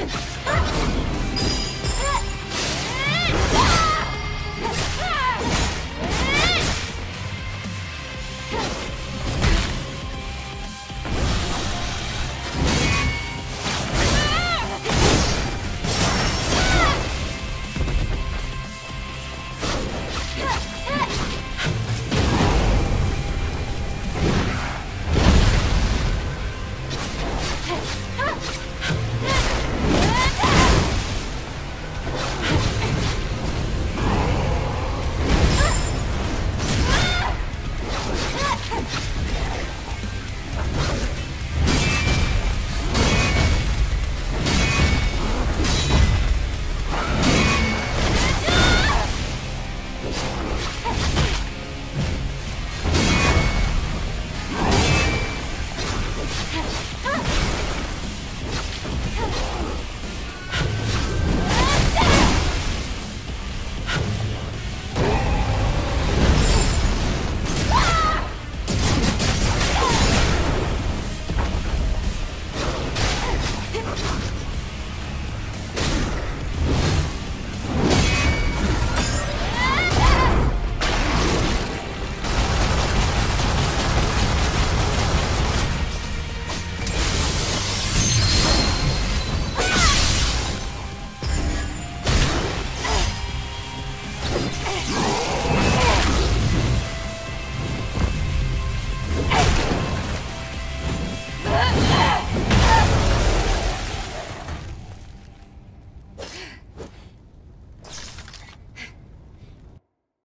Ah!